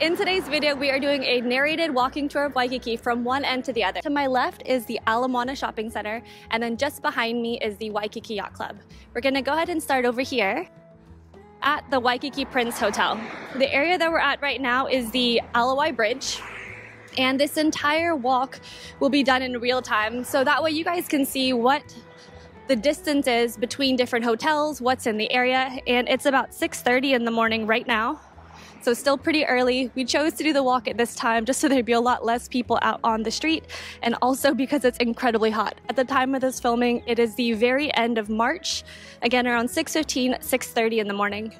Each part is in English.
In today's video, we are doing a narrated walking tour of Waikiki from one end to the other. To my left is the Ala Moana Shopping Center, and then just behind me is the Waikiki Yacht Club. We're gonna go ahead and start over here at the Waikiki Prince Hotel. The area that we're at right now is the Ala Wai Bridge, and this entire walk will be done in real time, so that way you guys can see what the distance is between different hotels, what's in the area, and it's about 6.30 in the morning right now so still pretty early. We chose to do the walk at this time just so there'd be a lot less people out on the street and also because it's incredibly hot. At the time of this filming, it is the very end of March, again around 6.15, 6.30 in the morning.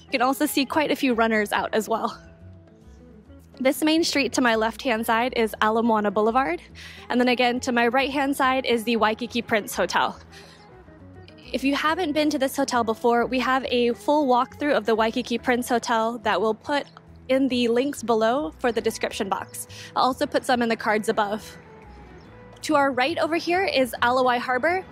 You can also see quite a few runners out as well. This main street to my left hand side is Ala Moana Boulevard, and then again to my right hand side is the Waikiki Prince Hotel. If you haven't been to this hotel before, we have a full walkthrough of the Waikiki Prince Hotel that we'll put in the links below for the description box. I'll also put some in the cards above. To our right over here is Ala Wai Harbor.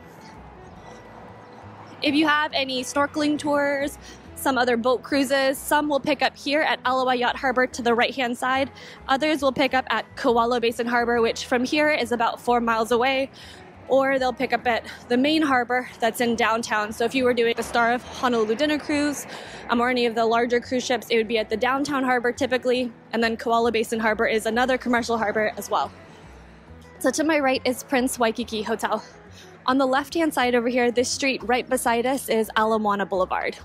If you have any snorkeling tours, some other boat cruises, some will pick up here at Ala Wai Yacht Harbor to the right hand side. Others will pick up at Kewalo Basin Harbor, which from here is about four miles away or they'll pick up at the main harbor that's in downtown. So if you were doing the Star of Honolulu dinner cruise um, or any of the larger cruise ships, it would be at the downtown harbor typically, and then Kewalo Basin Harbor is another commercial harbor as well. So to my right is Prince Waikiki Hotel. On the left-hand side over here, this street right beside us is Ala Moana Boulevard.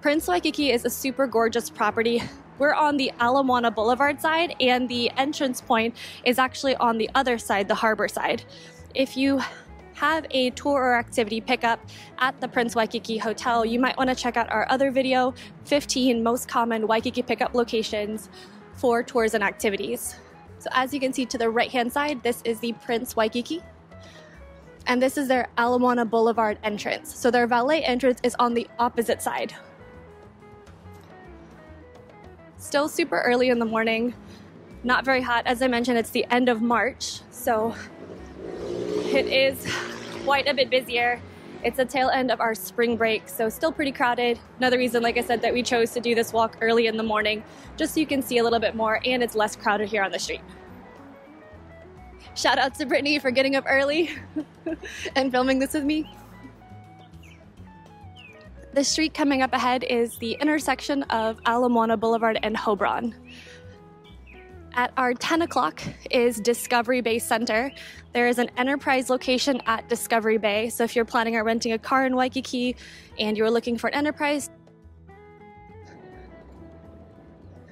Prince Waikiki is a super gorgeous property. We're on the Ala Moana Boulevard side, and the entrance point is actually on the other side, the harbor side if you have a tour or activity pickup at the Prince Waikiki Hotel, you might want to check out our other video 15 most common Waikiki pickup locations for tours and activities. So, as you can see to the right hand side, this is the Prince Waikiki. And this is their Ala Moana Boulevard entrance. So, their valet entrance is on the opposite side. Still super early in the morning, not very hot. As I mentioned, it's the end of March, so it is quite a bit busier. It's the tail end of our spring break, so still pretty crowded. Another reason, like I said, that we chose to do this walk early in the morning, just so you can see a little bit more and it's less crowded here on the street. Shout out to Brittany for getting up early and filming this with me. The street coming up ahead is the intersection of Ala Moana Boulevard and Hobron. At our 10 o'clock is Discovery Bay Center. There is an enterprise location at Discovery Bay. So if you're planning on renting a car in Waikiki and you're looking for an enterprise,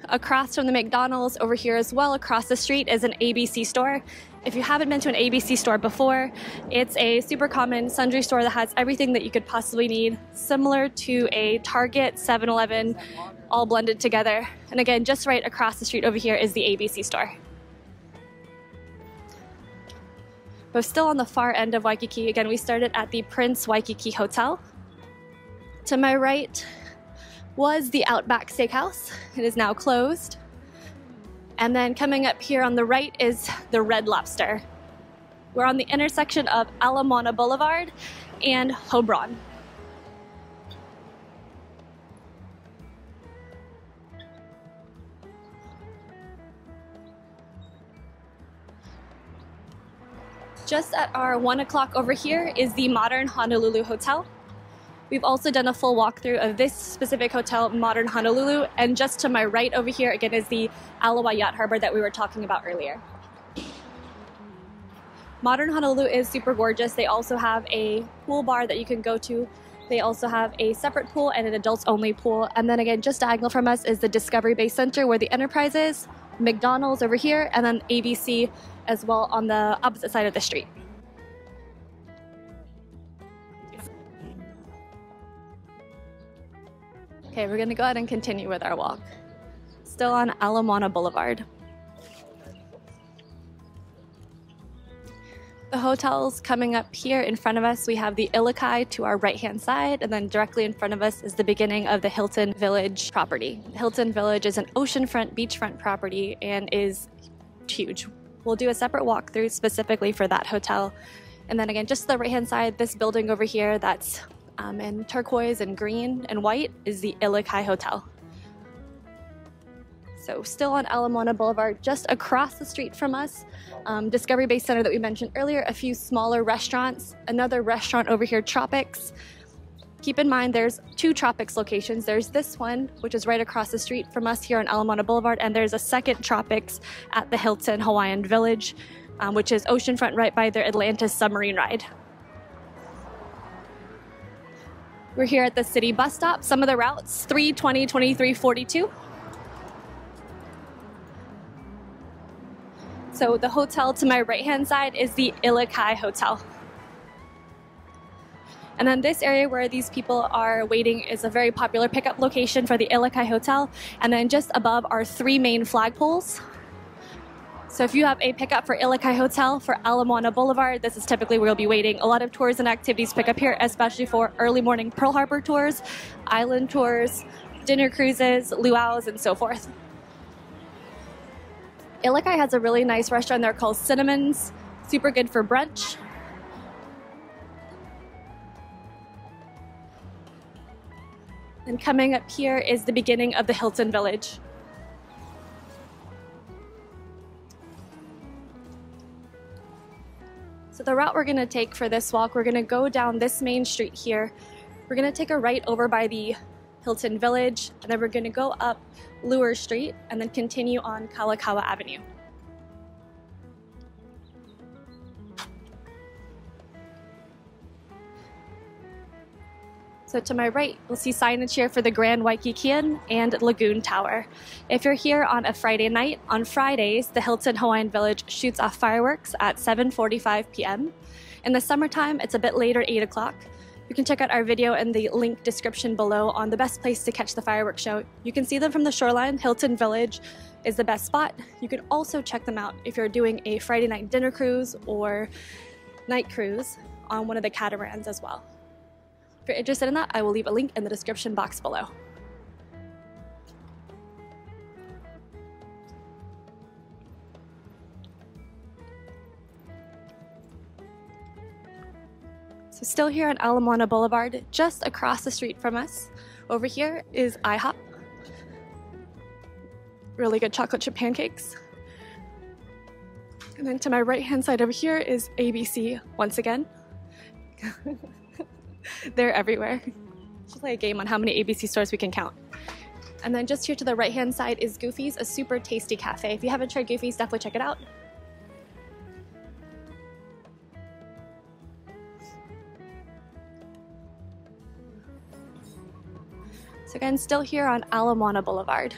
across from the McDonald's over here as well, across the street is an ABC store. If you haven't been to an ABC store before, it's a super common sundry store that has everything that you could possibly need, similar to a Target, 7 Eleven, all blended together. And again, just right across the street over here is the ABC store. We're still on the far end of Waikiki, again, we started at the Prince Waikiki Hotel. To my right was the Outback Steakhouse. It is now closed. And then coming up here on the right is the Red Lobster. We're on the intersection of Ala Moana Boulevard and Hobron. Just at our one o'clock over here is the Modern Honolulu Hotel. We've also done a full walkthrough of this specific hotel, Modern Honolulu, and just to my right over here again is the Ala Wai Yacht Harbor that we were talking about earlier. Modern Honolulu is super gorgeous. They also have a pool bar that you can go to. They also have a separate pool and an adults only pool. And then again, just diagonal from us is the Discovery Bay Center where the Enterprise is, McDonald's over here, and then ABC as well on the opposite side of the street. Okay, we're gonna go ahead and continue with our walk. Still on Ala Moana Boulevard. The hotels coming up here in front of us, we have the Ilikai to our right hand side, and then directly in front of us is the beginning of the Hilton Village property. Hilton Village is an oceanfront, beachfront property and is huge. We'll do a separate walkthrough specifically for that hotel. And then again, just the right hand side, this building over here that's um, in turquoise and green and white is the Ilikai Hotel. So, still on Ala Moana Boulevard, just across the street from us, um, Discovery Bay Center that we mentioned earlier, a few smaller restaurants, another restaurant over here, Tropics. Keep in mind there's two Tropics locations. There's this one, which is right across the street from us here on Ala Moana Boulevard, and there's a second Tropics at the Hilton Hawaiian Village, um, which is oceanfront right by their Atlantis submarine ride. We're here at the city bus stop. Some of the routes 320, 23, 42. So the hotel to my right hand side is the Ilikai Hotel. And then this area where these people are waiting is a very popular pickup location for the Ilikai Hotel. And then just above are three main flagpoles. So if you have a pickup for Ilikai Hotel for Ala Moana Boulevard, this is typically where you'll be waiting. A lot of tours and activities pick up here, especially for early morning Pearl Harbor tours, island tours, dinner cruises, luau's, and so forth. Ilikai has a really nice restaurant there called Cinnamon's. Super good for brunch. And coming up here is the beginning of the Hilton Village. So the route we're going to take for this walk, we're going to go down this main street here. We're going to take a right over by the Hilton Village, and then we're going to go up Lewers Street and then continue on Kalakaua Avenue. So to my right, you'll see signage here for the Grand Waikikian and Lagoon Tower. If you're here on a Friday night, on Fridays, the Hilton Hawaiian Village shoots off fireworks at 7.45 p.m. In the summertime, it's a bit later, 8 o'clock. You can check out our video in the link description below on the best place to catch the fireworks show. You can see them from the shoreline. Hilton Village is the best spot. You can also check them out if you're doing a Friday night dinner cruise or night cruise on one of the catamarans as well. If you're interested in that, I will leave a link in the description box below. So still here on Ala Moana Boulevard, just across the street from us. Over here is IHOP. Really good chocolate chip pancakes. And then to my right hand side over here is ABC once again. They're everywhere. Just play a game on how many ABC stores we can count. And then just here to the right hand side is Goofy's, a super tasty cafe. If you haven't tried Goofy's, definitely check it out. Again, still here on Ala Moana Boulevard.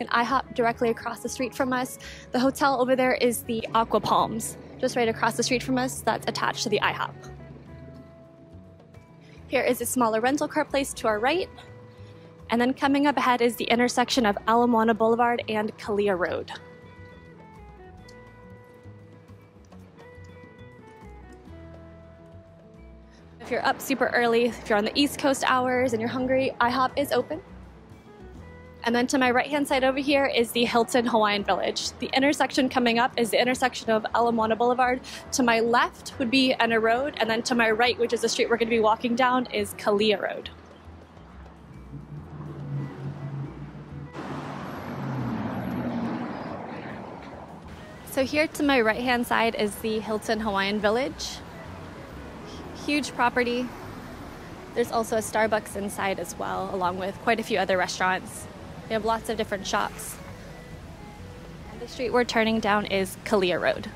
An IHOP directly across the street from us. The hotel over there is the Aqua Palms, just right across the street from us, that's attached to the IHOP. Here is a smaller rental car place to our right. And then coming up ahead is the intersection of Ala Moana Boulevard and Kalia Road. If you're up super early, if you're on the East Coast hours and you're hungry, IHOP is open. And then to my right hand side over here is the Hilton Hawaiian Village. The intersection coming up is the intersection of Ala Moana Boulevard. To my left would be Ena Road, and then to my right, which is the street we're going to be walking down, is Kalia Road. So here to my right hand side is the Hilton Hawaiian Village huge property. There's also a Starbucks inside as well, along with quite a few other restaurants. We have lots of different shops. And the street we're turning down is Kalia Road.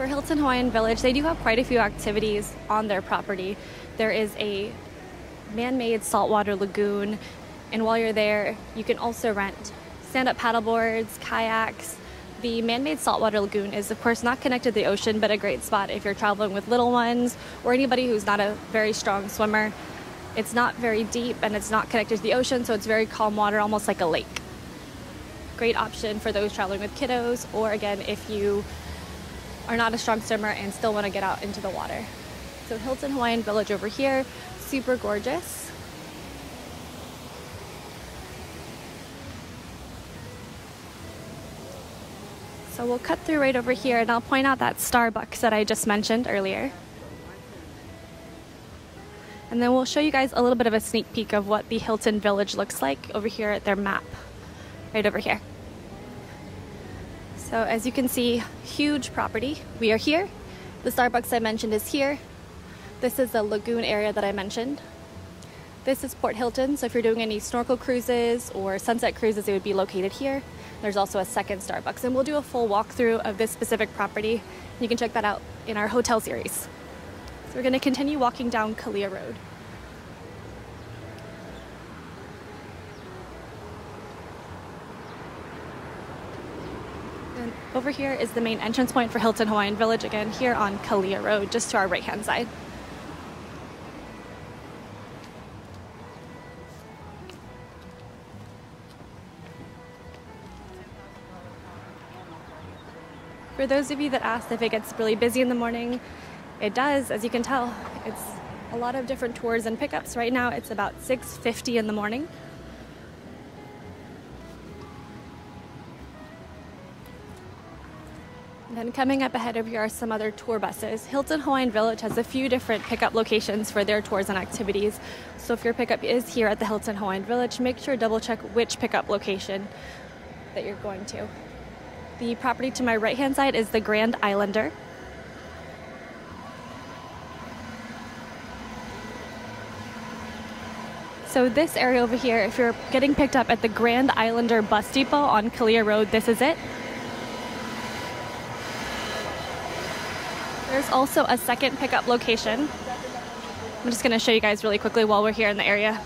For Hilton Hawaiian Village, they do have quite a few activities on their property. There is a man made saltwater lagoon, and while you're there, you can also rent stand up paddleboards, kayaks. The man made saltwater lagoon is, of course, not connected to the ocean, but a great spot if you're traveling with little ones or anybody who's not a very strong swimmer. It's not very deep and it's not connected to the ocean, so it's very calm water, almost like a lake. Great option for those traveling with kiddos, or again, if you are not a strong swimmer and still want to get out into the water. So Hilton Hawaiian Village over here, super gorgeous. So we'll cut through right over here and I'll point out that Starbucks that I just mentioned earlier. And then we'll show you guys a little bit of a sneak peek of what the Hilton Village looks like over here at their map, right over here. So as you can see, huge property. We are here. The Starbucks I mentioned is here. This is the lagoon area that I mentioned. This is Port Hilton, so if you're doing any snorkel cruises or sunset cruises, it would be located here. There's also a second Starbucks, and we'll do a full walkthrough of this specific property. You can check that out in our hotel series. So we're going to continue walking down Kalia Road. And over here is the main entrance point for Hilton Hawaiian Village, again here on Kalia Road, just to our right hand side. For those of you that asked if it gets really busy in the morning, it does, as you can tell. It's a lot of different tours and pickups. Right now it's about 6.50 in the morning. Then coming up ahead of you are some other tour buses. Hilton Hawaiian Village has a few different pickup locations for their tours and activities. So if your pickup is here at the Hilton Hawaiian Village, make sure double check which pickup location that you're going to. The property to my right hand side is the Grand Islander. So this area over here, if you're getting picked up at the Grand Islander bus depot on Kalia Road, this is it. Also a second pickup location. I'm just going to show you guys really quickly while we're here in the area.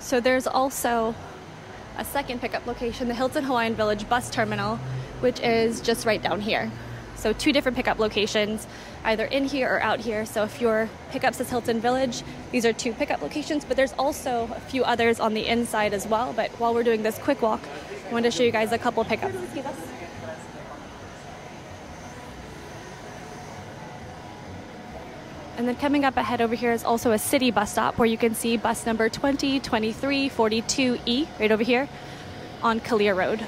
So there's also a second pickup location, the Hilton Hawaiian Village bus terminal, which is just right down here. So two different pickup locations, either in here or out here. So if your pickup says Hilton Village, these are two pickup locations, but there's also a few others on the inside as well. But while we're doing this quick walk, I wanted to show you guys a couple pickups. And then coming up ahead over here is also a city bus stop where you can see bus number 202342E right over here on Kalia Road.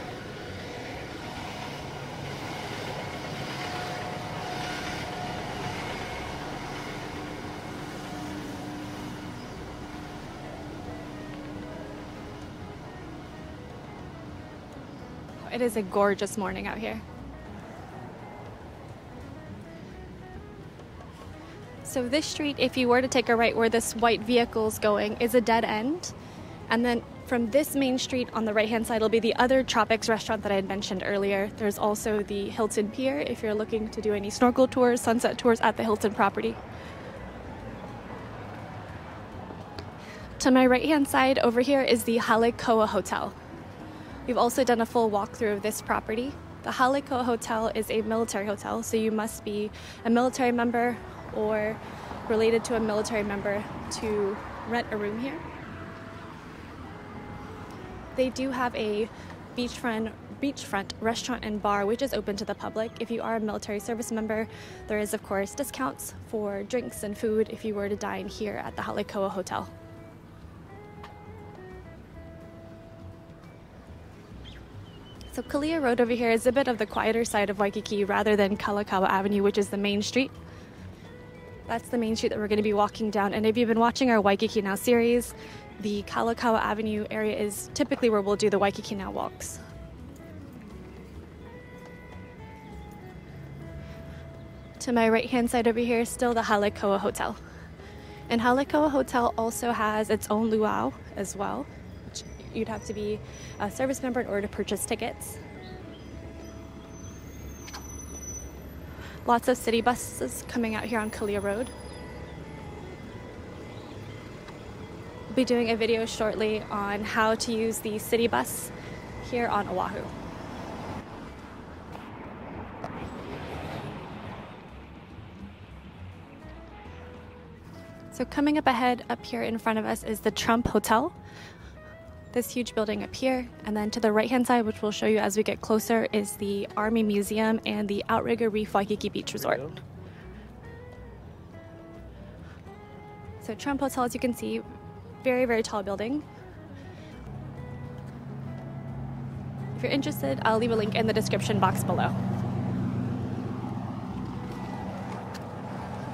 It is a gorgeous morning out here. So this street, if you were to take a right where this white vehicle is going, is a dead end. And then from this main street on the right hand side will be the other Tropics restaurant that I had mentioned earlier. There's also the Hilton Pier if you're looking to do any snorkel tours, sunset tours at the Hilton property. To my right hand side over here is the Hale Koa Hotel. We've also done a full walkthrough of this property. The Hale Koa Hotel is a military hotel, so you must be a military member or related to a military member to rent a room here. They do have a beachfront beachfront restaurant and bar which is open to the public. If you are a military service member, there is of course discounts for drinks and food if you were to dine here at the Hale Koa Hotel. So Kalia Road over here is a bit of the quieter side of Waikiki rather than Kalakaua Avenue, which is the main street. That's the main street that we're going to be walking down. And if you've been watching our Waikiki Now series, the Kalakaua Avenue area is typically where we'll do the Waikiki Now walks. To my right hand side over here is still the Hale Koa Hotel. And Hale Koa Hotel also has its own luau as well you'd have to be a service member in order to purchase tickets. Lots of city buses coming out here on Kalia Road. We'll be doing a video shortly on how to use the city bus here on Oahu. So coming up ahead up here in front of us is the Trump Hotel this huge building up here. And then to the right hand side, which we'll show you as we get closer, is the Army Museum and the Outrigger Reef Waikiki Beach Resort. So Trump Hotel, as you can see, very, very tall building. If you're interested, I'll leave a link in the description box below.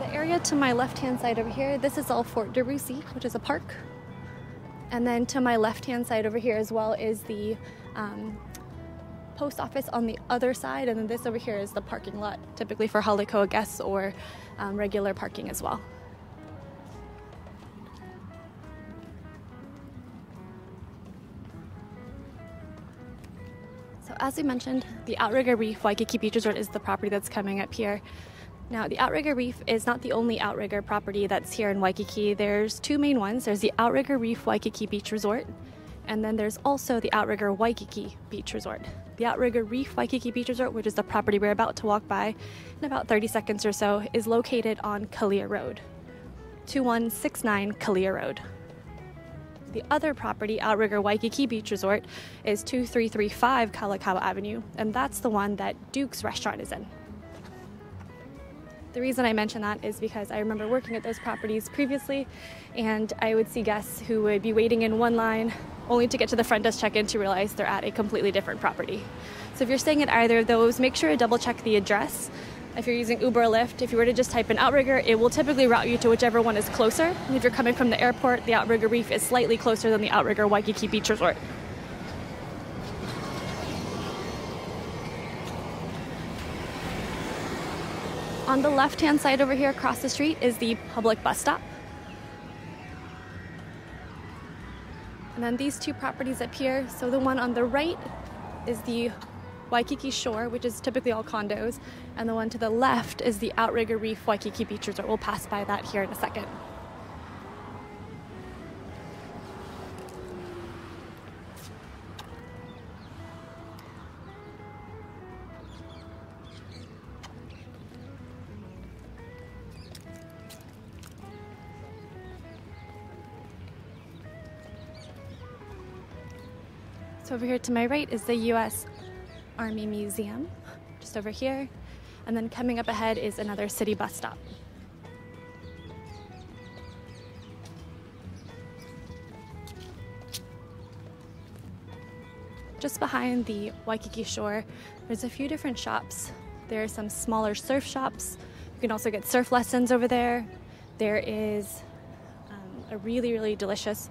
The area to my left-hand side over here, this is all Fort DeRussy, which is a park. And then to my left-hand side over here as well is the um, post office on the other side, and then this over here is the parking lot, typically for Hale Koa guests or um, regular parking as well. So as we mentioned, the Outrigger Reef Waikiki Beach Resort is the property that's coming up here. Now, the Outrigger Reef is not the only Outrigger property that's here in Waikiki. There's two main ones. There's the Outrigger Reef Waikiki Beach Resort, and then there's also the Outrigger Waikiki Beach Resort. The Outrigger Reef Waikiki Beach Resort, which is the property we're about to walk by in about 30 seconds or so, is located on Kalia Road, 2169 Kalia Road. The other property, Outrigger Waikiki Beach Resort, is 2335 Kalakaua Avenue, and that's the one that Duke's restaurant is in. The reason I mention that is because I remember working at those properties previously, and I would see guests who would be waiting in one line only to get to the front desk check in to realize they're at a completely different property. So if you're staying at either of those, make sure to double check the address. If you're using Uber or Lyft, if you were to just type in Outrigger, it will typically route you to whichever one is closer. And if you're coming from the airport, the Outrigger Reef is slightly closer than the Outrigger Waikiki Beach Resort. On the left hand side over here across the street is the public bus stop. And then these two properties up here. So the one on the right is the Waikiki Shore, which is typically all condos, and the one to the left is the Outrigger Reef Waikiki Beach Resort. We'll pass by that here in a second. So over here to my right is the U.S. Army Museum, just over here. And then coming up ahead is another city bus stop. Just behind the Waikiki shore, there's a few different shops. There are some smaller surf shops. You can also get surf lessons over there. There is um, a really, really delicious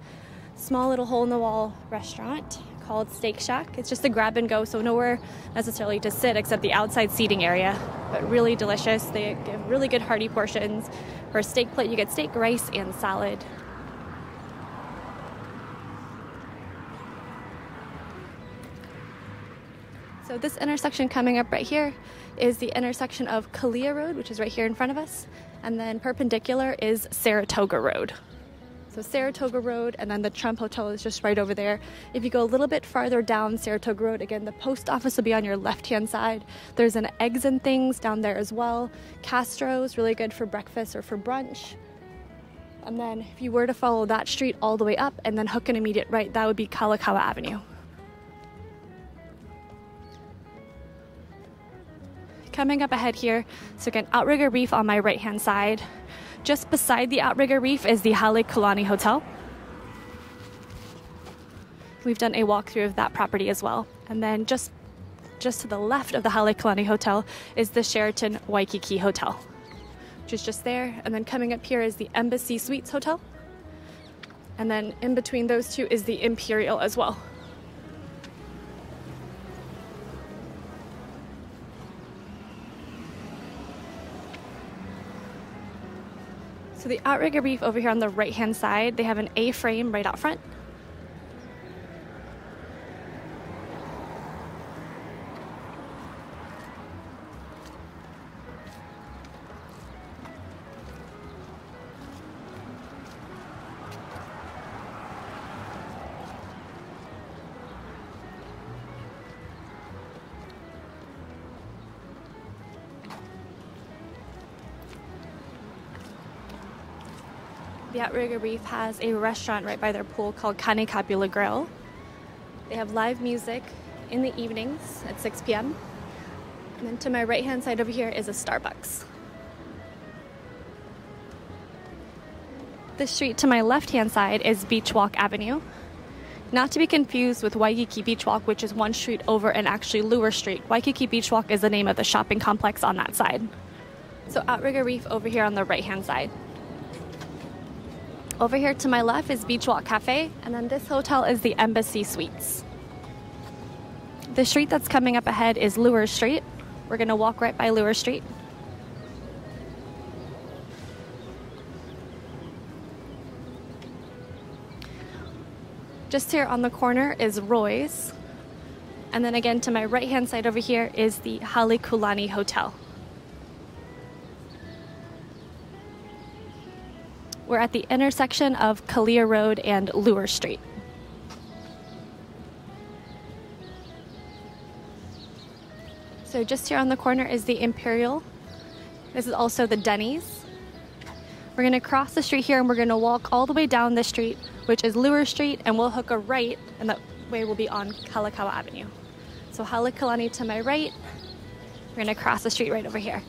small little hole in the wall restaurant called Steak Shack. It's just a grab and go, so nowhere necessarily to sit except the outside seating area, but really delicious. They give really good hearty portions. For a steak plate, you get steak, rice, and salad. So this intersection coming up right here is the intersection of Kalia Road, which is right here in front of us, and then perpendicular is Saratoga Road. So Saratoga Road, and then the Trump Hotel is just right over there. If you go a little bit farther down Saratoga Road, again, the post office will be on your left-hand side. There's an Eggs and Things down there as well. Castro's, really good for breakfast or for brunch. And then if you were to follow that street all the way up and then hook an immediate right, that would be Kalakaua Avenue. Coming up ahead here, so again, Outrigger Reef on my right hand side. Just beside the Outrigger Reef is the Halekulani Hotel. We've done a walkthrough of that property as well. And then just just to the left of the Halekulani Hotel is the Sheraton Waikiki Hotel, which is just there. And then coming up here is the Embassy Suites Hotel. And then in between those two is the Imperial as well. So the outrigger reef over here on the right hand side, they have an A-frame right out front. The Outrigger Reef has a restaurant right by their pool called Kani Ka Pila Grill. They have live music in the evenings at 6 p.m. And then to my right hand side over here is a Starbucks. The street to my left hand side is Beach Walk Avenue. Not to be confused with Waikiki Beach Walk, which is one street over and actually Lewers Street. Waikiki Beach Walk is the name of the shopping complex on that side. So Outrigger Reef over here on the right hand side. Over here to my left is Beach Walk Cafe, and then this hotel is the Embassy Suites. The street that's coming up ahead is Lewers Street. We're to walk right by Lewers Street. Just here on the corner is Roy's. And then again to my right hand side over here is the Halekulani Hotel. We're at the intersection of Kalia Road and Lewers Street. So just here on the corner is the Imperial. This is also the Denny's. We're gonna cross the street here and we're gonna walk all the way down the street, which is Lewers Street, and we'll hook a right, and that way we'll be on Kalakaua Avenue. So Halekulani to my right, we're gonna cross the street right over here.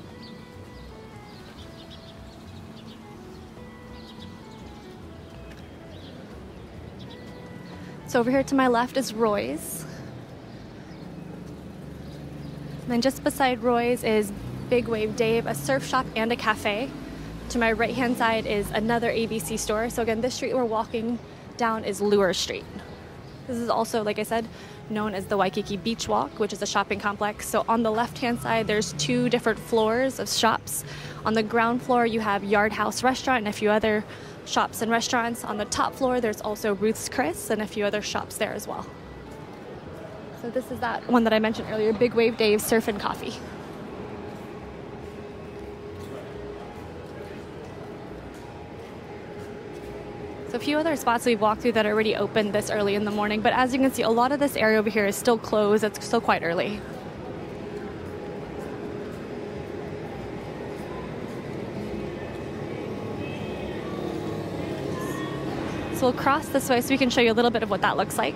So over here to my left is Roy's. And then just beside Roy's is Big Wave Dave, a surf shop and a cafe. To my right hand side is another ABC store. So again, this street we're walking down is Lewers Street. This is also, like I said, known as the Waikiki Beach Walk, which is a shopping complex. So on the left hand side, there's two different floors of shops. On the ground floor, you have Yard House Restaurant and a few other shops and restaurants. On the top floor, there's also Ruth's Chris and a few other shops there as well. So this is that one that I mentioned earlier, Big Wave Dave's Surf and Coffee. So a few other spots we've walked through that are already open this early in the morning, but as you can see, a lot of this area over here is still closed. It's still quite early. So we'll cross this way so we can show you a little bit of what that looks like.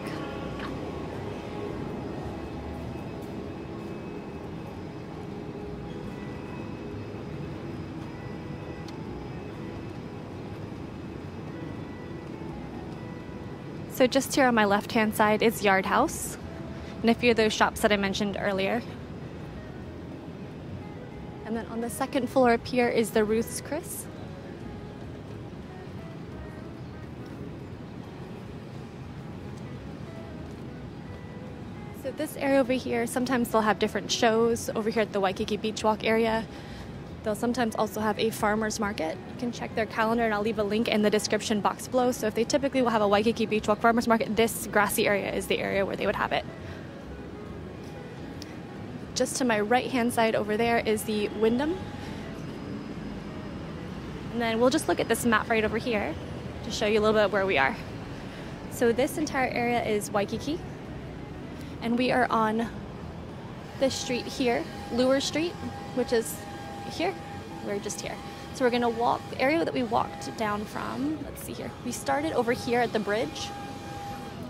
So just here on my left hand side is Yard House and a few of those shops that I mentioned earlier. And then on the second floor up here is the Ruth's Chris. This area over here, sometimes they'll have different shows over here at the Waikiki Beach Walk area. They'll sometimes also have a farmer's market. You can check their calendar and I'll leave a link in the description box below. So if they typically will have a Waikiki Beach Walk farmer's market, this grassy area is the area where they would have it. Just to my right hand side over there is the Wyndham. And then we'll just look at this map right over here to show you a little bit where we are. So this entire area is Waikiki and we are on this street here, Lewers Street, which is here. We're just here. So we're gonna walk the area that we walked down from. Let's see here. We started over here at the bridge.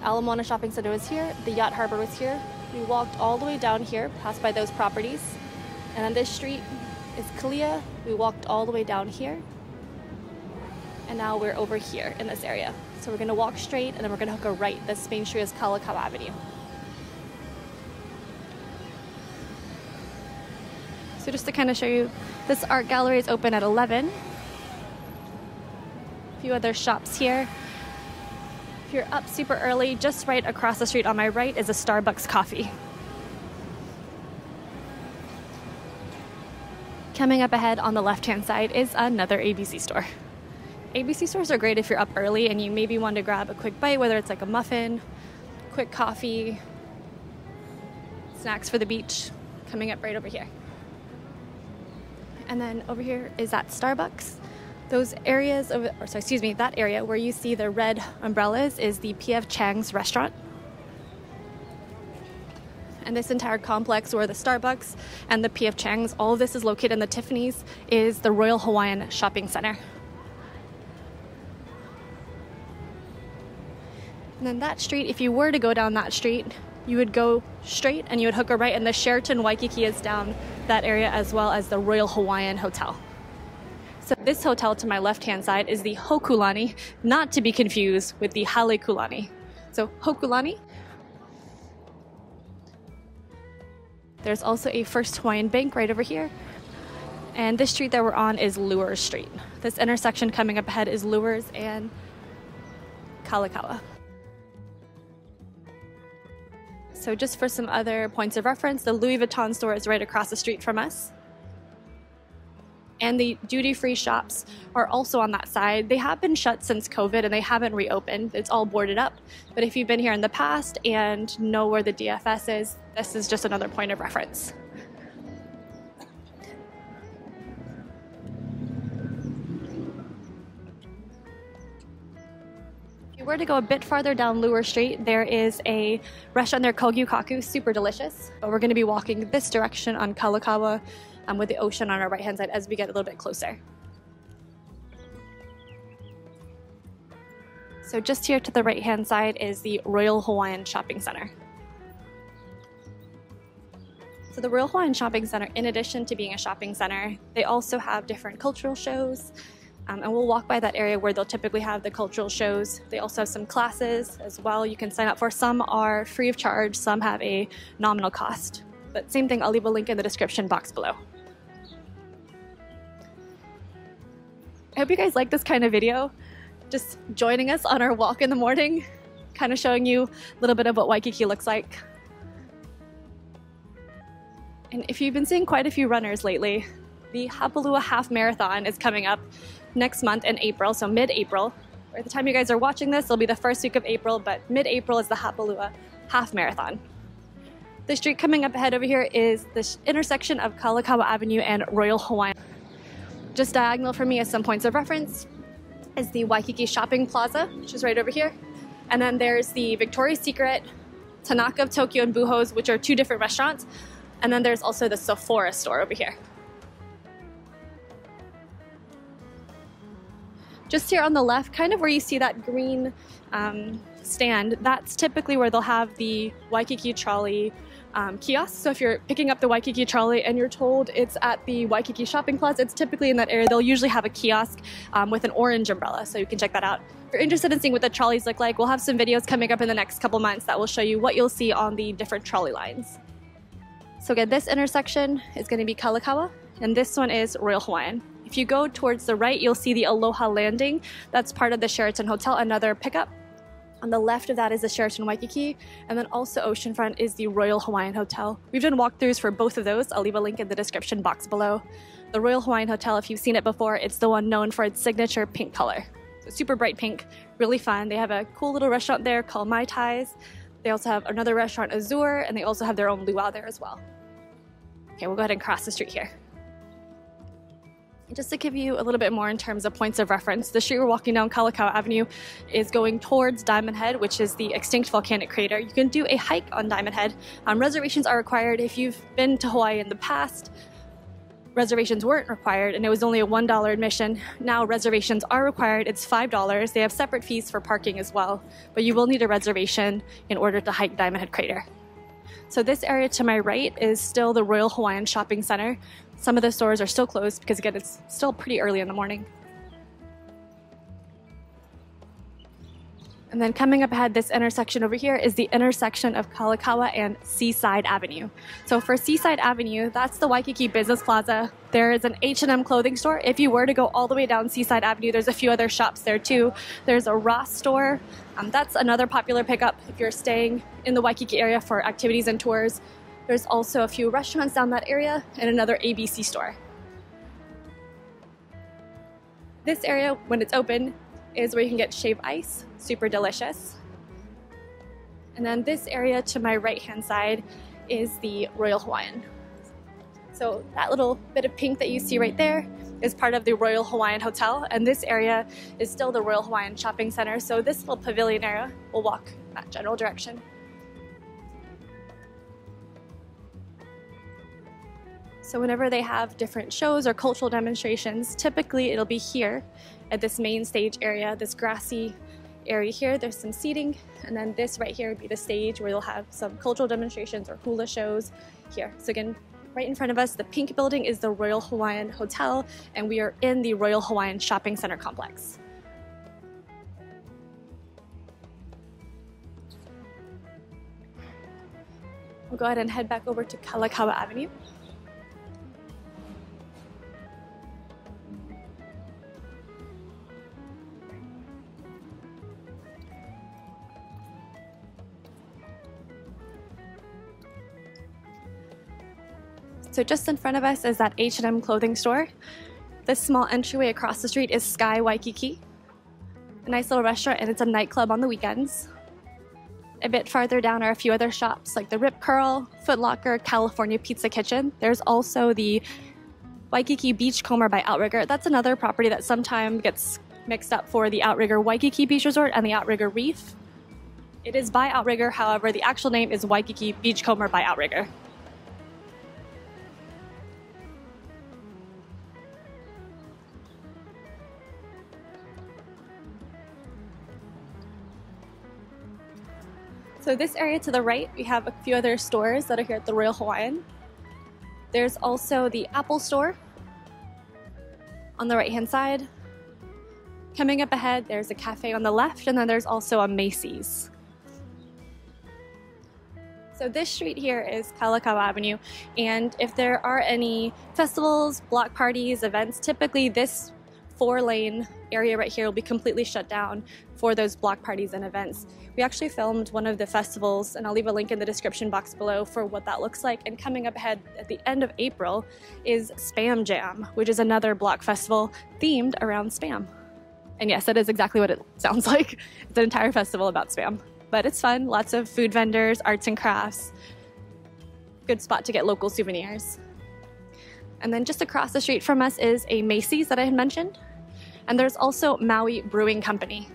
Ala Moana Shopping Center was here. The Yacht Harbor was here. We walked all the way down here, passed by those properties. And on this street is Kalia. We walked all the way down here. And now we're over here in this area. So we're gonna walk straight and then we're gonna hook a right. This main street is Kalakaua Avenue. So just to kind of show you, this art gallery is open at 11. A few other shops here. If you're up super early, just right across the street on my right is a Starbucks coffee. Coming up ahead on the left hand side is another ABC store. ABC stores are great if you're up early and you maybe want to grab a quick bite, whether it's like a muffin, quick coffee, snacks for the beach, coming up right over here. And then over here is at Starbucks. Those areas of, or sorry, excuse me, that area where you see the red umbrellas is the PF Chang's restaurant. And this entire complex where the Starbucks and the PF Chang's, all this is located in the Tiffany's, is the Royal Hawaiian Shopping Center. And then that street, if you were to go down that street, you would go straight and you would hook a right, and the Sheraton Waikiki is down that area as well as the Royal Hawaiian Hotel. So this hotel to my left-hand side is the Hokulani, not to be confused with the Halekulani. So Hokulani. There's also a First Hawaiian Bank right over here. And this street that we're on is Lewers Street. This intersection coming up ahead is Lewers and Kalakaua. So just for some other points of reference, the Louis Vuitton store is right across the street from us. And the duty free shops are also on that side. They have been shut since COVID and they haven't reopened. It's all boarded up. But if you've been here in the past and know where the DFS is, this is just another point of reference. Were to go a bit farther down Lewers Street, there is a restaurant there, Kogyukaku, super delicious. But we're going to be walking this direction on Kalakaua um, with the ocean on our right hand side as we get a little bit closer. So just here to the right hand side is the Royal Hawaiian Shopping Center. So the Royal Hawaiian Shopping Center, in addition to being a shopping center, they also have different cultural shows, um, and we'll walk by that area where they'll typically have the cultural shows. They also have some classes as well you can sign up for. Some are free of charge, some have a nominal cost. But same thing, I'll leave a link in the description box below. I hope you guys like this kind of video. Just joining us on our walk in the morning, kind of showing you a little bit of what Waikiki looks like. And if you've been seeing quite a few runners lately, the Hapalua Half Marathon is coming up next month in April, so mid-April. By the time you guys are watching this, it'll be the first week of April, but mid-April is the Hapalua Half Marathon. The street coming up ahead over here is the intersection of Kalakaua Avenue and Royal Hawaiian. Just diagonal for me as some points of reference is the Waikiki Shopping Plaza, which is right over here. And then there's the Victoria's Secret, Tanaka of Tokyo, and Buho's, which are two different restaurants. And then there's also the Sephora store over here. Just here on the left, kind of where you see that green um, stand, that's typically where they'll have the Waikiki trolley um, kiosk. So if you're picking up the Waikiki trolley and you're told it's at the Waikiki shopping plaza, it's typically in that area. They'll usually have a kiosk um, with an orange umbrella, so you can check that out. If you're interested in seeing what the trolleys look like, we'll have some videos coming up in the next couple months that will show you what you'll see on the different trolley lines. So again, this intersection is going to be Kalakaua, and this one is Royal Hawaiian. If you go towards the right, you'll see the Aloha Landing. That's part of the Sheraton Hotel, another pickup. On the left of that is the Sheraton Waikiki, and then also oceanfront is the Royal Hawaiian Hotel. We've done walkthroughs for both of those. I'll leave a link in the description box below. The Royal Hawaiian Hotel, if you've seen it before, it's the one known for its signature pink color. So super bright pink, really fun. They have a cool little restaurant there called Mai Tais. They also have another restaurant, Azure, and they also have their own luau there as well. Okay, we'll go ahead and cross the street here. Just to give you a little bit more in terms of points of reference, the street we're walking down, Kalakaua Avenue, is going towards Diamond Head, which is the extinct volcanic crater. You can do a hike on Diamond Head. Um, reservations are required if you've been to Hawaii in the past. Reservations weren't required and it was only a $1 admission. Now reservations are required. It's $5. They have separate fees for parking as well, but you will need a reservation in order to hike Diamond Head Crater. So this area to my right is still the Royal Hawaiian Shopping Center. Some of the stores are still closed because again, it's still pretty early in the morning. And then coming up ahead, this intersection over here is the intersection of Kalakaua and Seaside Avenue. So for Seaside Avenue, that's the Waikiki Business Plaza. There is an H&M clothing store. If you were to go all the way down Seaside Avenue, there's a few other shops there too. There's a Ross store. Um, that's another popular pickup if you're staying in the Waikiki area for activities and tours. There's also a few restaurants down that area and another ABC store. This area, when it's open, is where you can get shave ice, super delicious. And then this area to my right hand side is the Royal Hawaiian. So that little bit of pink that you see right there is part of the Royal Hawaiian Hotel, and this area is still the Royal Hawaiian Shopping Center. So this little pavilion area will walk that general direction. So whenever they have different shows or cultural demonstrations, typically it'll be here at this main stage area, this grassy area here. There's some seating, and then this right here would be the stage where you'll have some cultural demonstrations or hula shows here. So again, Right in front of us, the pink building is the Royal Hawaiian Hotel, and we are in the Royal Hawaiian Shopping Center complex. We'll go ahead and head back over to Kalakaua Avenue. So just in front of us is that H&M clothing store. This small entryway across the street is Sky Waikiki. A nice little restaurant and it's a nightclub on the weekends. A bit farther down are a few other shops like the Rip Curl, Foot Locker, California Pizza Kitchen. There's also the Waikiki Beachcomber by Outrigger. That's another property that sometimes gets mixed up for the Outrigger Waikiki Beach Resort and the Outrigger Reef. It is by Outrigger, however, the actual name is Waikiki Beachcomber by Outrigger. So this area to the right, we have a few other stores that are here at the Royal Hawaiian. There's also the Apple store on the right hand side. Coming up ahead, there's a cafe on the left, and then there's also a Macy's. So this street here is Kalakaua Avenue, and if there are any festivals, block parties, events, typically this four lane area right here will be completely shut down for those block parties and events. We actually filmed one of the festivals, and I'll leave a link in the description box below for what that looks like. And coming up ahead at the end of April is Spam Jam, which is another block festival themed around spam. And yes, that is exactly what it sounds like. It's an entire festival about spam. But it's fun, lots of food vendors, arts and crafts. Good spot to get local souvenirs. And then just across the street from us is a Macy's that I had mentioned. And there's also Maui Brewing Company.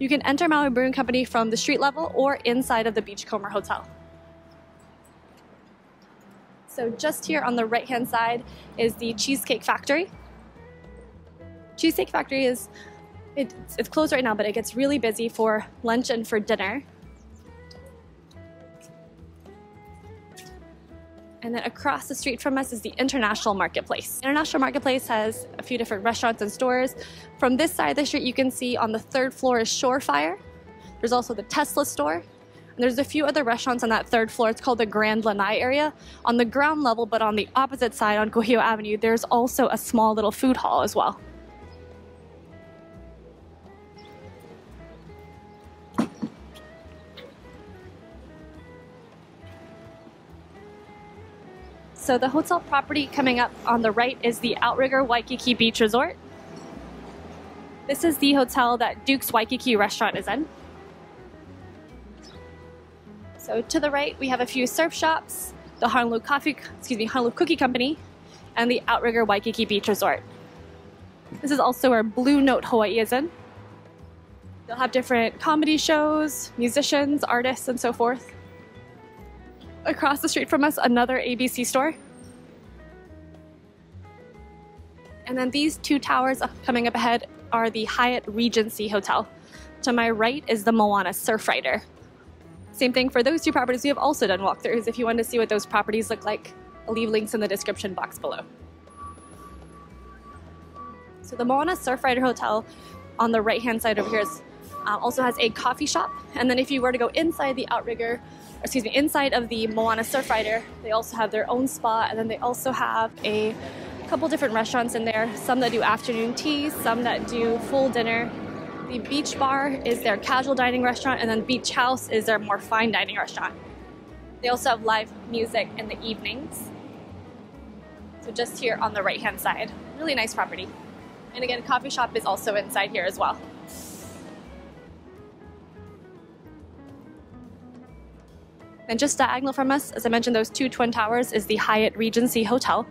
You can enter Maui Brewing Company from the street level or inside of the Beachcomber Hotel. So just here on the right hand side is the Cheesecake Factory. Cheesecake Factory is it's, it's closed right now, but it gets really busy for lunch and for dinner. And then across the street from us is the International Marketplace. International Marketplace has a few different restaurants and stores. From this side of the street, you can see on the third floor is Shorefyre. There's also the Tesla store. And there's a few other restaurants on that third floor. It's called the Grand Lanai area. On the ground level, but on the opposite side on Kuhio Avenue, there's also a small little food hall as well. So the hotel property coming up on the right is the Outrigger Waikiki Beach Resort. This is the hotel that Duke's Waikiki restaurant is in. So to the right, we have a few surf shops, the Honolulu Coffee, excuse me, Honolulu Cookie Company, and the Outrigger Waikiki Beach Resort. This is also where Blue Note Hawaii is in. They'll have different comedy shows, musicians, artists, and so forth. Across the street from us, another ABC store. And then these two towers coming up ahead are the Hyatt Regency Hotel. To my right is the Moana Surfrider. Same thing for those two properties. We have also done walkthroughs. If you want to see what those properties look like, I'll leave links in the description box below. So the Moana Surfrider Hotel on the right hand side over here is, uh, also has a coffee shop. And then if you were to go inside the Outrigger excuse me, inside of the Moana Surfrider, they also have their own spa, and then they also have a couple different restaurants in there. Some that do afternoon tea, some that do full dinner. The Beach Bar is their casual dining restaurant, and then Beach House is their more fine dining restaurant. They also have live music in the evenings. So just here on the right hand side. Really nice property. And again, coffee shop is also inside here as well. And just diagonal from us, as I mentioned, those two twin towers is the Hyatt Regency Hotel.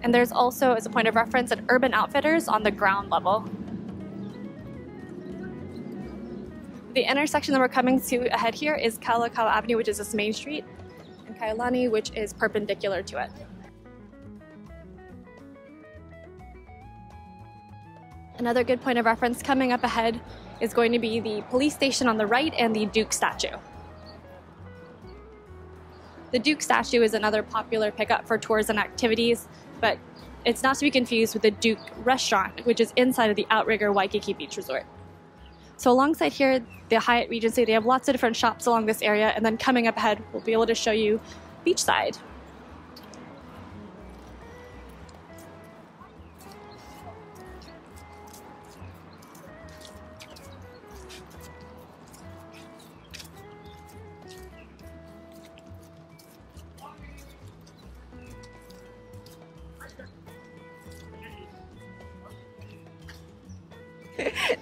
And there's also, as a point of reference, an Urban Outfitters on the ground level. The intersection that we're coming to ahead here is Kalakaua Avenue, which is this main street, and Kaiulani, which is perpendicular to it. Another good point of reference coming up ahead is going to be the police station on the right and the Duke statue. The Duke statue is another popular pickup for tours and activities, but it's not to be confused with the Duke restaurant, which is inside of the Outrigger Waikiki Beach Resort. So alongside here, the Hyatt Regency, they have lots of different shops along this area, and then coming up ahead, we'll be able to show you beachside.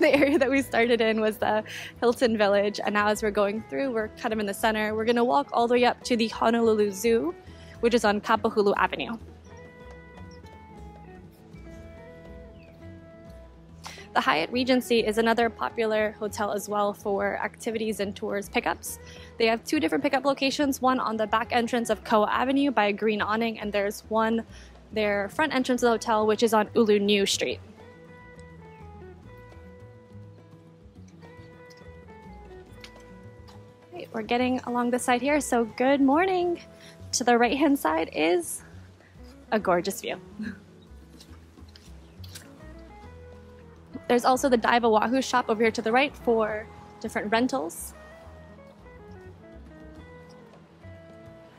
The area that we started in was the Hilton Village, and now as we're going through, we're kind of in the center. We're gonna walk all the way up to the Honolulu Zoo, which is on Kapahulu Avenue. The Hyatt Regency is another popular hotel as well for activities and tours pickups. They have two different pickup locations, one on the back entrance of Koa Avenue by a green awning, and there's one their front entrance of the hotel, which is on Uluniu Street. We're getting along the side here, so good morning. To the right hand side is a gorgeous view. There's also the Dive Oahu shop over here to the right for different rentals.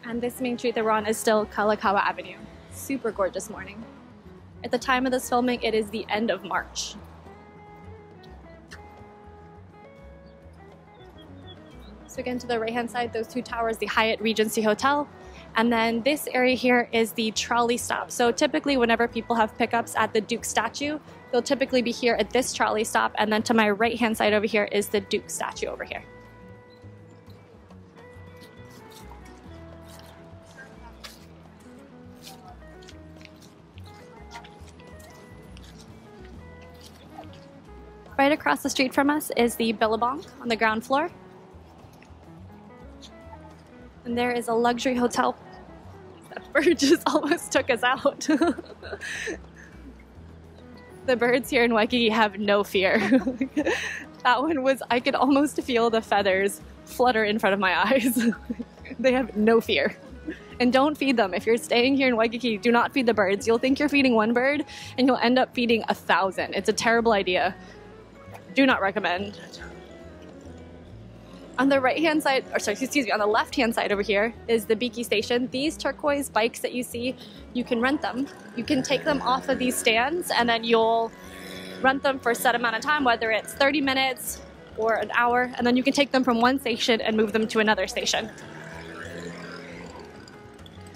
And this main street that we're on is still Kalakaua Avenue. Super gorgeous morning. At the time of this filming, it is the end of March. So again, to the right-hand side, those two towers, the Hyatt Regency Hotel. And then this area here is the trolley stop. So typically whenever people have pickups at the Duke statue, they'll typically be here at this trolley stop. And then to my right-hand side over here is the Duke statue over here. Right across the street from us is the Billabong on the ground floor. And there is a luxury hotel. That bird just almost took us out. the birds here in Waikiki have no fear. that one was, I could almost feel the feathers flutter in front of my eyes. they have no fear. And don't feed them. If you're staying here in Waikiki, do not feed the birds. You'll think you're feeding one bird and you'll end up feeding a thousand. It's a terrible idea. Do not recommend. On the right hand side, or sorry, excuse me, on the left hand side over here is the Biki station. These turquoise bikes that you see, you can rent them. You can take them off of these stands and then you'll rent them for a set amount of time, whether it's 30 minutes or an hour, and then you can take them from one station and move them to another station.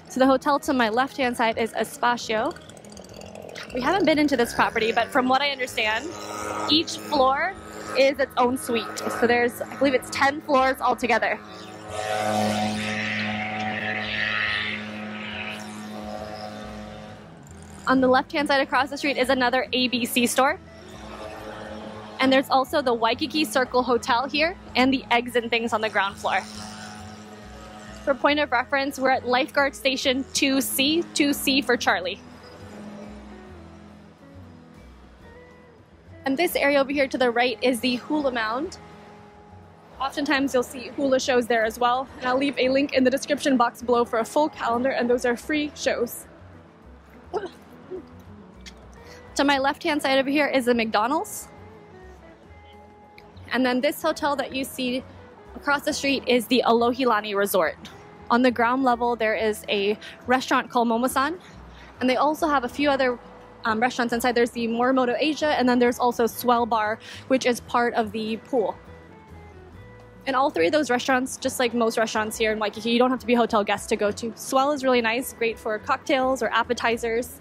So the hotel to my left hand side is Espacio. We haven't been into this property, but from what I understand, each floor is its own suite. So there's, I believe it's 10 floors altogether. On the left hand side across the street is another ABC store. And there's also the Waikiki Circle Hotel here and the eggs and things on the ground floor. For point of reference, we're at Lifeguard Station 2C, 2C for Charlie. And this area over here to the right is the hula mound. Oftentimes you'll see hula shows there as well. And I'll leave a link in the description box below for a full calendar and those are free shows. to my left hand side over here is the McDonald's. And then this hotel that you see across the street is the Alohilani Resort. On the ground level there is a restaurant called Momosan and they also have a few other um, restaurants inside. There's the Morimoto Asia, and then there's also Swell Bar, which is part of the pool. And all three of those restaurants, just like most restaurants here in Waikiki, you don't have to be a hotel guest to go to. Swell is really nice, great for cocktails or appetizers.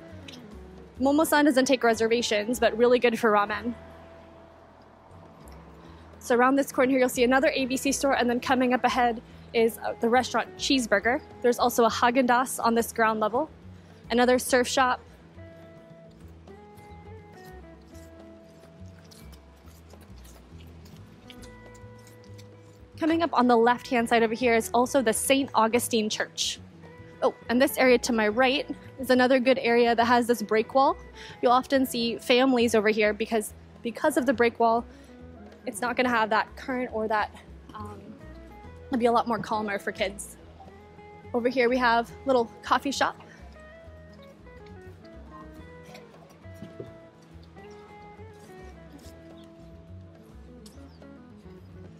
Momosan doesn't take reservations, but really good for ramen. So around this corner here, you'll see another ABC store, and then coming up ahead is uh, the restaurant Cheeseburger. There's also a Haagen-Dazs on this ground level, another surf shop, Coming up on the left hand side over here is also the St. Augustine Church. Oh, and this area to my right is another good area that has this break wall. You'll often see families over here because because of the break wall, it's not going to have that current or that um, it'll be a lot more calmer for kids. Over here we have little coffee shop.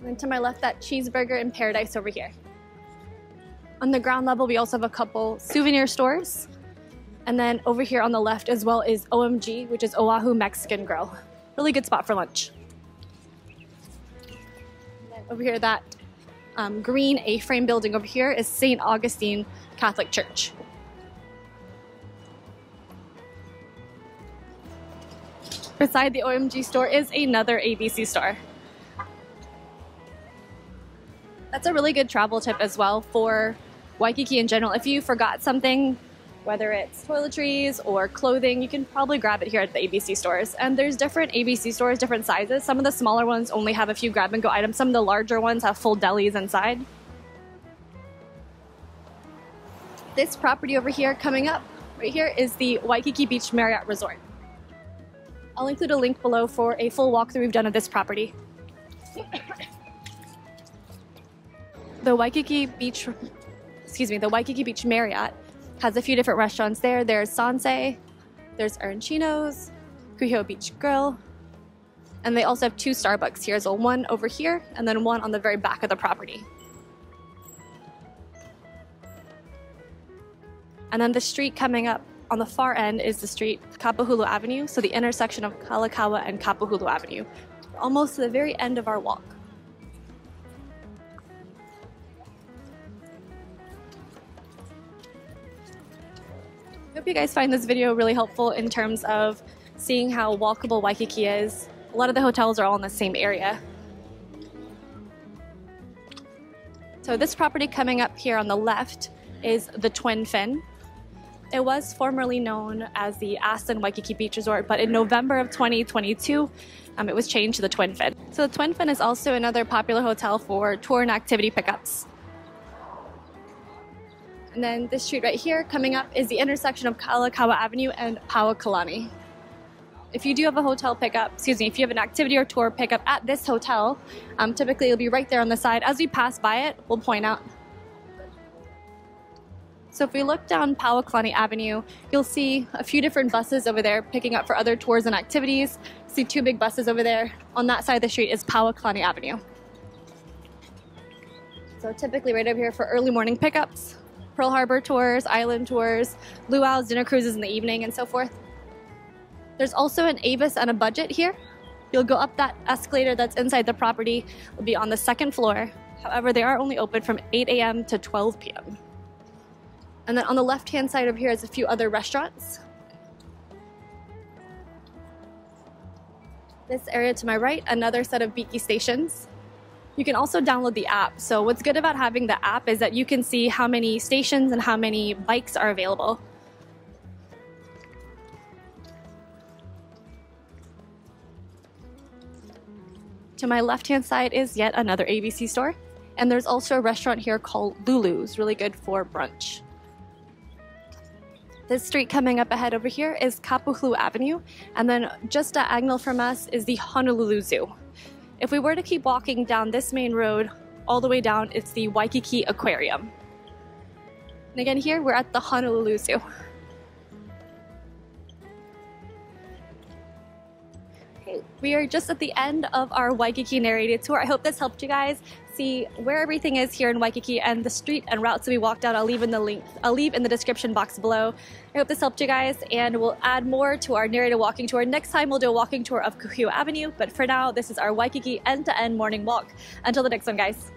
And then to my left, that cheeseburger in paradise over here. On the ground level, we also have a couple souvenir stores. And then over here on the left as well is OMG, which is Oahu Mexican Grill. Really good spot for lunch. over here, that um, green A-frame building over here is St. Augustine Catholic Church. Beside the OMG store is another ABC store. That's a really good travel tip as well for Waikiki in general. If you forgot something, whether it's toiletries or clothing, you can probably grab it here at the ABC stores. And there's different ABC stores, different sizes. Some of the smaller ones only have a few grab and go items. Some of the larger ones have full delis inside. This property over here coming up right here is the Waikiki Beach Marriott Resort. I'll include a link below for a full walkthrough we've done of this property. The Waikiki Beach, excuse me, the Waikiki Beach Marriott has a few different restaurants there. There's Sansei, there's Arancino's, Kuhio Beach Grill, and they also have two Starbucks here as well, one over here and then one on the very back of the property. And then the street coming up on the far end is the street Kapahulu Avenue, so the intersection of Kalakaua and Kapahulu Avenue, almost to the very end of our walk. Hope you guys find this video really helpful in terms of seeing how walkable Waikiki is. A lot of the hotels are all in the same area. So this property coming up here on the left is the Twin Fin. It was formerly known as the Aston Waikiki Beach Resort, but in November of 2022, um, it was changed to the Twin Fin. So the Twin Fin is also another popular hotel for tour and activity pickups. And then this street right here coming up is the intersection of Kalakaua Avenue and Paoakalani. If you do have a hotel pickup, excuse me, if you have an activity or tour pickup at this hotel, um, typically it'll be right there on the side. As we pass by it, we'll point out. So if we look down Paoakalani Avenue, you'll see a few different buses over there picking up for other tours and activities. See two big buses over there. On that side of the street is Paoakalani Avenue. So typically right over here for early morning pickups, Pearl Harbor tours, island tours, luau's, dinner cruises in the evening, and so forth. There's also an Avis and a budget here. You'll go up that escalator that's inside the property. It'll be on the second floor. However, they are only open from 8 a.m. to 12 p.m. And then on the left-hand side over here is a few other restaurants. This area to my right, another set of Biki stations. You can also download the app. So what's good about having the app is that you can see how many stations and how many bikes are available. To my left-hand side is yet another ABC store. And there's also a restaurant here called Lulu's, really good for brunch. This street coming up ahead over here is Kapahulu Avenue, and then just diagonal from us is the Honolulu Zoo. If we were to keep walking down this main road all the way down, it's the Waikiki Aquarium. And again, here we're at the Honolulu Zoo. We are just at the end of our Waikiki narrated tour. I hope this helped you guys see where everything is here in Waikiki and the street and routes that we walked down. I'll leave in the link. I'll leave in the description box below. I hope this helped you guys, and we'll add more to our narrated walking tour. Next time, we'll do a walking tour of Kuhio Avenue. But for now, this is our Waikiki end-to-end -end morning walk. Until the next one, guys.